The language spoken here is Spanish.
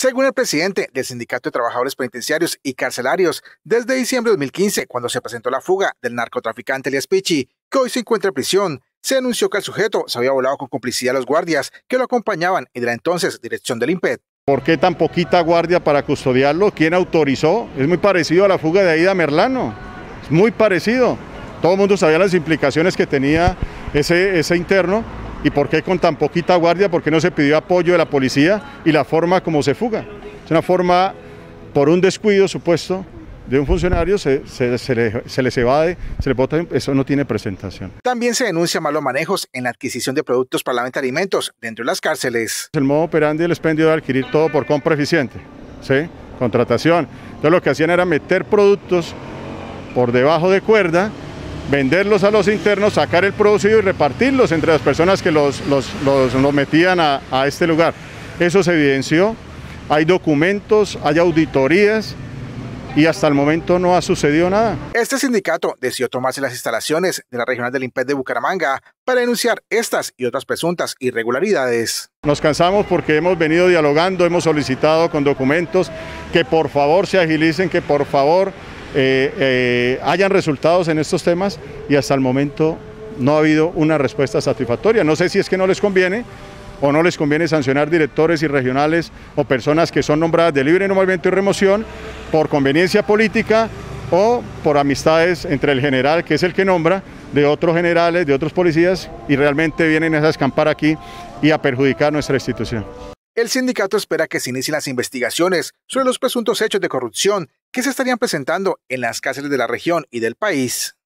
Según el presidente del Sindicato de Trabajadores Penitenciarios y Carcelarios, desde diciembre de 2015, cuando se presentó la fuga del narcotraficante Elias Pichi, que hoy se encuentra en prisión, se anunció que el sujeto se había volado con complicidad a los guardias que lo acompañaban y de la entonces dirección del IMPED. ¿Por qué tan poquita guardia para custodiarlo? ¿Quién autorizó? Es muy parecido a la fuga de Aida Merlano. Es muy parecido. Todo el mundo sabía las implicaciones que tenía ese, ese interno y por qué con tan poquita guardia, por qué no se pidió apoyo de la policía y la forma como se fuga. Es una forma, por un descuido supuesto, de un funcionario se, les evade, se le bota, eso no tiene presentación. También se denuncia malos manejos en la adquisición de productos para la venta de alimentos dentro de las cárceles. El modo operandi del expendio de adquirir todo por compra eficiente, ¿sí? contratación. Entonces lo que hacían era meter productos por debajo de cuerda, venderlos a los internos, sacar el producido y repartirlos entre las personas que los, los, metían a, a este lugar. Eso se evidenció, hay documentos, hay auditorías, y hasta el momento no ha sucedido nada. Este sindicato decidió tomarse las instalaciones de la regional del IMPED de Bucaramanga para denunciar estas y otras presuntas irregularidades. Nos cansamos porque hemos venido dialogando, hemos solicitado con documentos que por favor se agilicen, que por favor eh, eh, hayan resultados en estos temas y hasta el momento no ha habido una respuesta satisfactoria. No sé si es que no les conviene o no les conviene sancionar directores y regionales o personas que son nombradas de libre nombramiento y remoción por conveniencia política o por amistades entre el general, que es el que nombra, de otros generales, de otros policías, y realmente vienen a escampar aquí y a perjudicar nuestra institución. El sindicato espera que se inicien las investigaciones sobre los presuntos hechos de corrupción que se estarían presentando en las cárceles de la región y del país.